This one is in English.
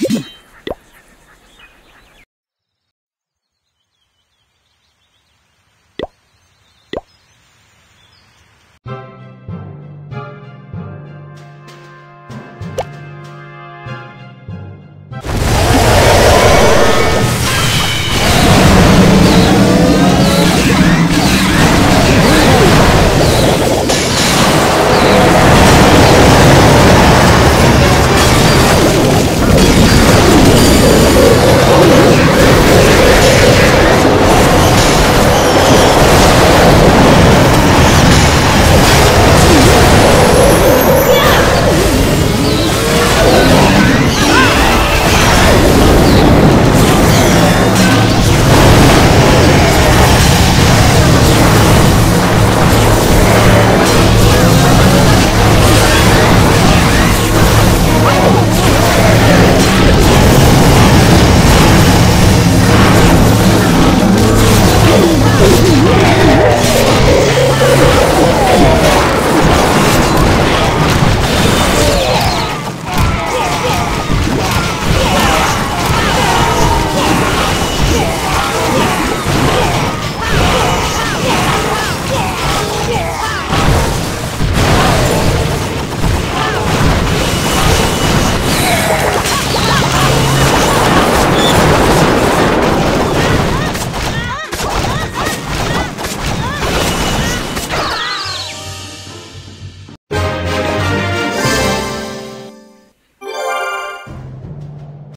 Yeah.